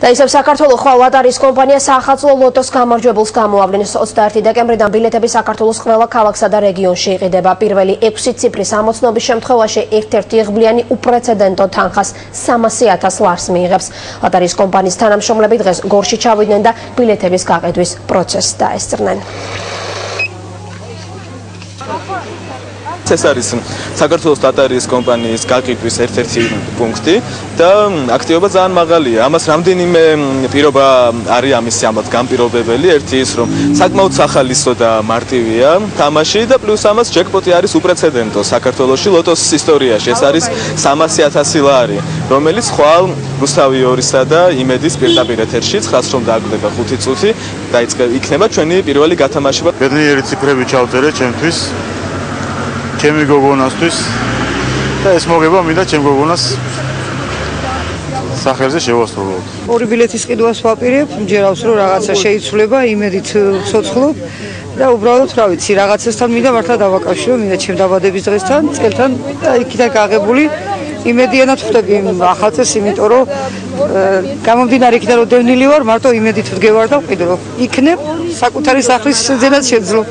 და ისევ საქართველოს ხვალ ლატარის კომპანია საახალწლო ლოტოს გამარჯვებულს გამოავლენს 21 დეკემბრიდან ბილეთები საქართველოს ყველა ქალაქსა და რეგიონში იყიდება. პირველი 6 ციფრის ამოცნობის შემთხვევაში ერთ-ერთი ღბლიანი უპრეცედენტო თანხას 300.000 ლარს მიიღებს. ლატარის კომპანიის თანამშრომლები დღეს გორში ჩავიდნენ და ბილეთების გაყიდვის პროცესს დაესწრნენ. ეს არის საქართველოს ტატარიის კომპანიის გაყიდვის ერთ-ერთი პუნქტი და აქტივობა ძალიან მაღალია. ამას რამდენიმე პირობა არის ამის ამათ განპირობებელი. ერთი ის, რომ საკმაოდ სახალისო და მარტივია თამაში და პლუს ამას ჯეკპოტი არის უპრეცედენტო საქართველოსში ლოტოს ისტორიაში. ეს არის 300.000 ლარი, რომელიც ხვალ რუსთავი 2-სა და იმედის პირდაპირ ეთერში 900 რომ დააგდება 5 წუთი და იქნება ჩვენი პირველი გათამაშება. ბედნიერი ციფრები ჩავწერე ჩემთვის. ჩემი გოგონასთვის და ეს მოგება მინდა ჩემ გოგონას სახელზე შევასრულოთ. ორი ბილეთის ყიდვას ვაპირებ, მჯერავს რომ რაღაცა შეიცვლება, იმედით ცოცხლობ და უბრალოდ რა ვიცი, რაღაცასთან მინდა მართლა დავაკავშირო, მინდა ჩემ დაბადების დღესთან, წელთან და იქიდან გაღებული იმედიანად ვხვდები ახალ წელს, იმიტომ რომ გამომდინარე იქიდან რომ დევნილი ვარ, მარტო იმედით ვდგევარ და ვყიდრო. იქნებ საკუთარი სახლის შეძენაც შეძლო.